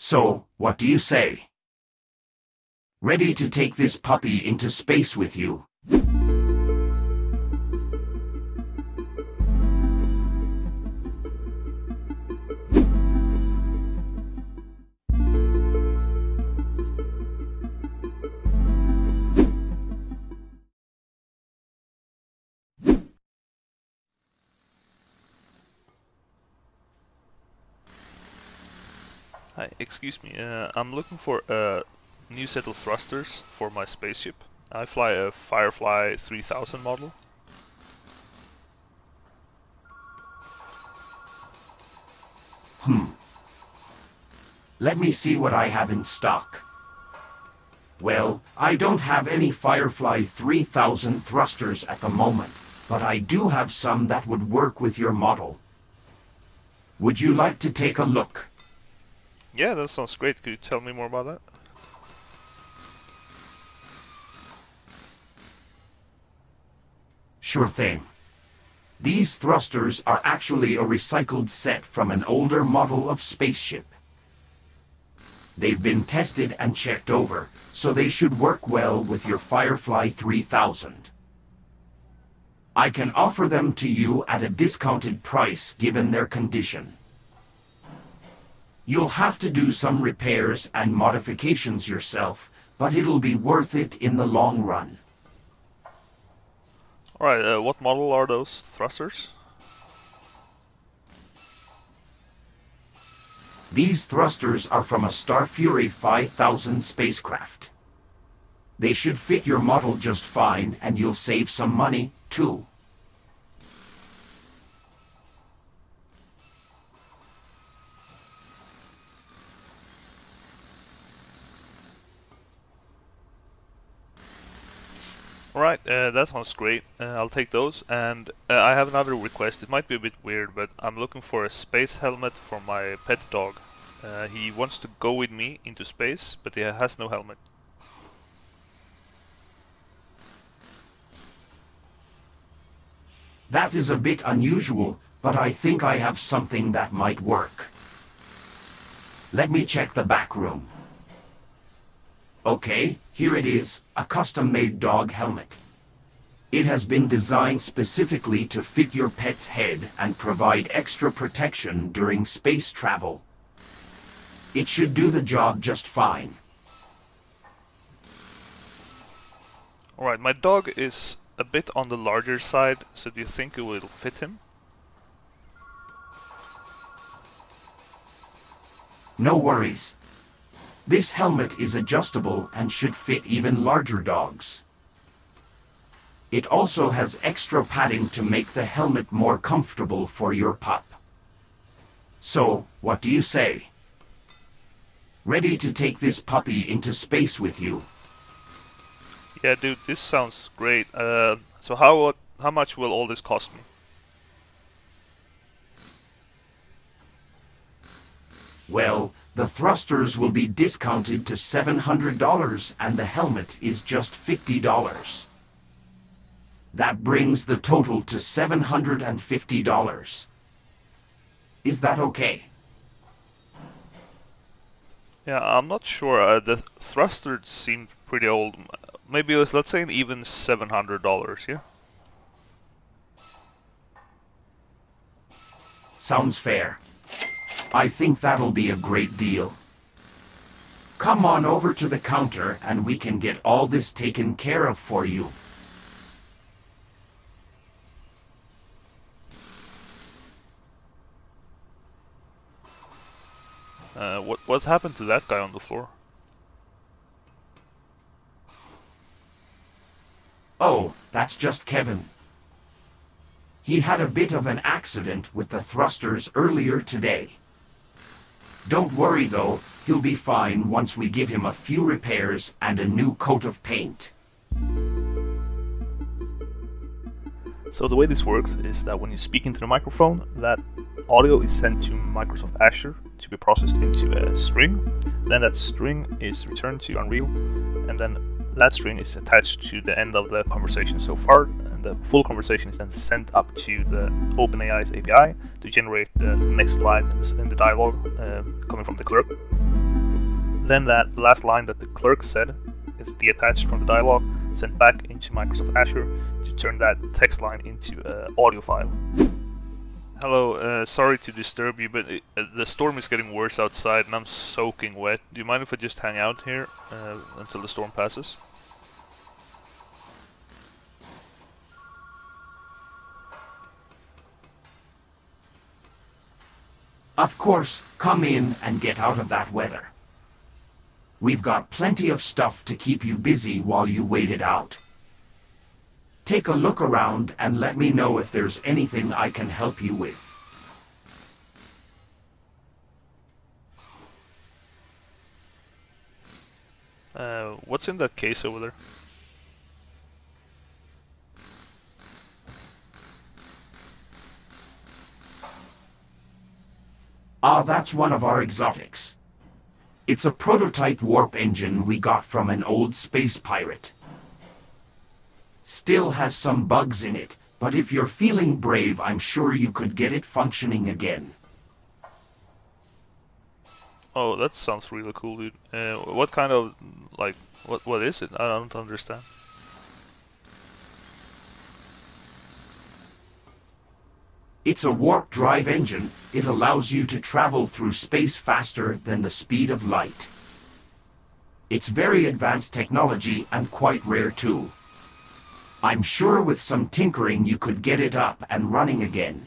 So, what do you say? Ready to take this puppy into space with you? Hi, excuse me. Uh, I'm looking for a new set of thrusters for my spaceship. I fly a Firefly 3000 model. Hmm. Let me see what I have in stock. Well, I don't have any Firefly 3000 thrusters at the moment, but I do have some that would work with your model. Would you like to take a look? Yeah, that sounds great. Could you tell me more about that? Sure thing. These thrusters are actually a recycled set from an older model of spaceship. They've been tested and checked over, so they should work well with your Firefly 3000. I can offer them to you at a discounted price given their condition. You'll have to do some repairs and modifications yourself, but it'll be worth it in the long run. Alright, uh, what model are those thrusters? These thrusters are from a Starfury 5000 spacecraft. They should fit your model just fine, and you'll save some money, too. Alright, uh, that sounds great. Uh, I'll take those. And uh, I have another request. It might be a bit weird, but I'm looking for a space helmet for my pet dog. Uh, he wants to go with me into space, but he has no helmet. That is a bit unusual, but I think I have something that might work. Let me check the back room. Okay, here it is, a custom-made dog helmet. It has been designed specifically to fit your pet's head and provide extra protection during space travel. It should do the job just fine. Alright, my dog is a bit on the larger side, so do you think it will fit him? No worries. This helmet is adjustable and should fit even larger dogs. It also has extra padding to make the helmet more comfortable for your pup. So, what do you say? Ready to take this puppy into space with you? Yeah, dude, this sounds great. Uh, so how how much will all this cost me? Well, the thrusters will be discounted to $700 and the helmet is just $50. That brings the total to $750. Is that okay? Yeah, I'm not sure. Uh, the thrusters seem pretty old. Maybe let's, let's say an even $700, yeah? Sounds fair. I think that'll be a great deal. Come on over to the counter and we can get all this taken care of for you. Uh, what what's happened to that guy on the floor? Oh, that's just Kevin. He had a bit of an accident with the thrusters earlier today. Don't worry though, he'll be fine once we give him a few repairs and a new coat of paint. So the way this works is that when you speak into the microphone, that audio is sent to Microsoft Azure to be processed into a string. Then that string is returned to Unreal, and then that string is attached to the end of the conversation so far, the full conversation is then sent up to the OpenAI's API to generate the next line in the dialogue uh, coming from the clerk. Then that last line that the clerk said is detached from the dialog, sent back into Microsoft Azure to turn that text line into an audio file. Hello, uh, sorry to disturb you, but it, uh, the storm is getting worse outside and I'm soaking wet. Do you mind if I just hang out here uh, until the storm passes? Of course, come in and get out of that weather. We've got plenty of stuff to keep you busy while you wait it out. Take a look around and let me know if there's anything I can help you with. Uh, what's in that case over there? Ah, that's one of our exotics. It's a prototype warp engine we got from an old space pirate. Still has some bugs in it, but if you're feeling brave, I'm sure you could get it functioning again. Oh, that sounds really cool, dude. Uh, what kind of, like, what what is it? I don't understand. It's a warp drive engine. It allows you to travel through space faster than the speed of light. It's very advanced technology and quite rare too. I'm sure with some tinkering you could get it up and running again.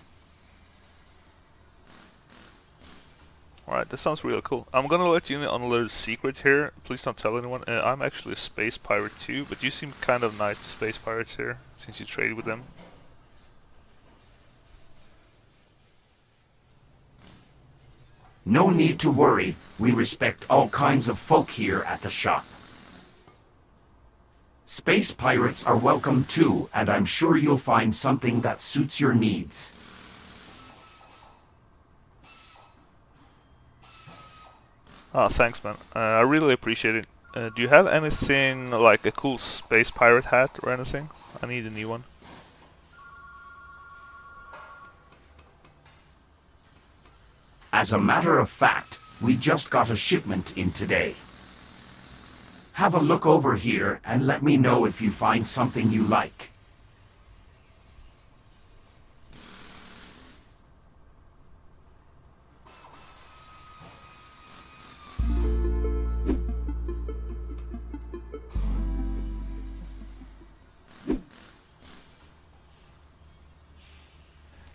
Alright, that sounds really cool. I'm gonna let you in on a little secret here. Please don't tell anyone. Uh, I'm actually a space pirate too, but you seem kind of nice to space pirates here, since you trade with them. No need to worry. We respect all kinds of folk here at the shop. Space pirates are welcome too, and I'm sure you'll find something that suits your needs. Ah, thanks man. Uh, I really appreciate it. Uh, do you have anything like a cool space pirate hat or anything? I need a new one. As a matter of fact, we just got a shipment in today. Have a look over here and let me know if you find something you like.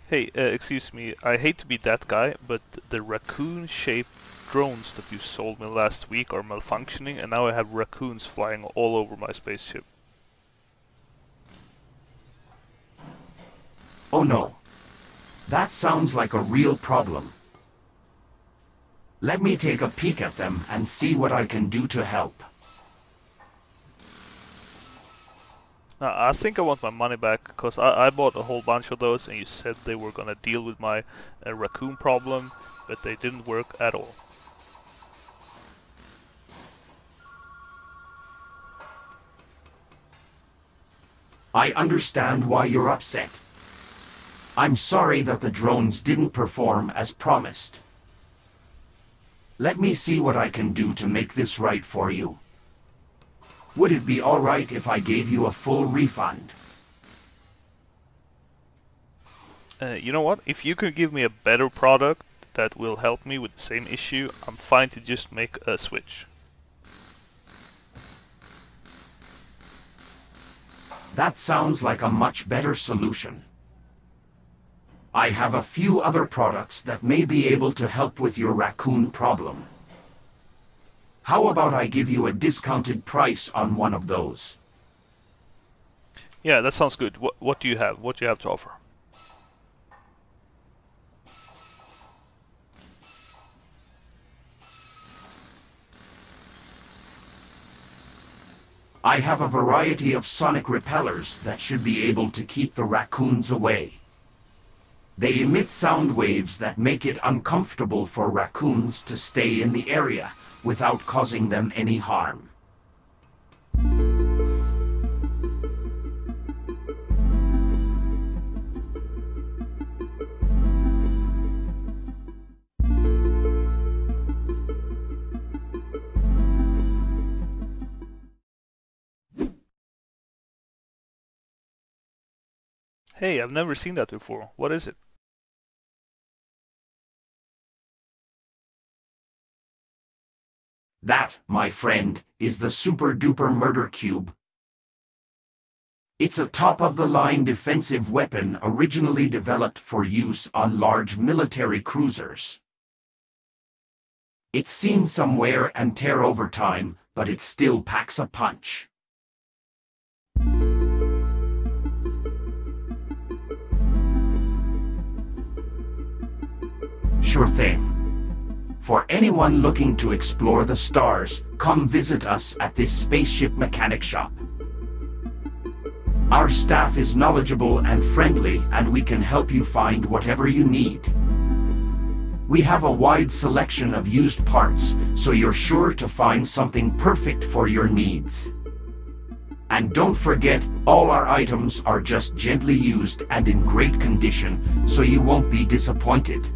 Hey, uh, excuse me, I hate to be that guy, but the raccoon-shaped drones that you sold me last week are malfunctioning and now I have raccoons flying all over my spaceship. Oh no. That sounds like a real problem. Let me take a peek at them and see what I can do to help. Now, I think I want my money back because I, I bought a whole bunch of those and you said they were gonna deal with my uh, raccoon problem, but they didn't work at all. I understand why you're upset. I'm sorry that the drones didn't perform as promised. Let me see what I can do to make this right for you. Would it be alright if I gave you a full refund? Uh, you know what? If you could give me a better product that will help me with the same issue, I'm fine to just make a switch. That sounds like a much better solution. I have a few other products that may be able to help with your raccoon problem. How about I give you a discounted price on one of those? Yeah, that sounds good. What, what do you have? What do you have to offer? I have a variety of sonic repellers that should be able to keep the raccoons away. They emit sound waves that make it uncomfortable for raccoons to stay in the area without causing them any harm. Hey, I've never seen that before. What is it? That, my friend, is the Super Duper Murder Cube. It's a top-of-the-line defensive weapon originally developed for use on large military cruisers. It's seen some wear and tear over time, but it still packs a punch. Sure thing. For anyone looking to explore the stars, come visit us at this spaceship mechanic shop. Our staff is knowledgeable and friendly, and we can help you find whatever you need. We have a wide selection of used parts, so you're sure to find something perfect for your needs. And don't forget, all our items are just gently used and in great condition, so you won't be disappointed.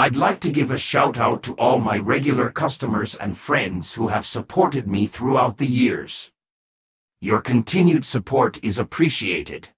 I'd like to give a shout out to all my regular customers and friends who have supported me throughout the years. Your continued support is appreciated.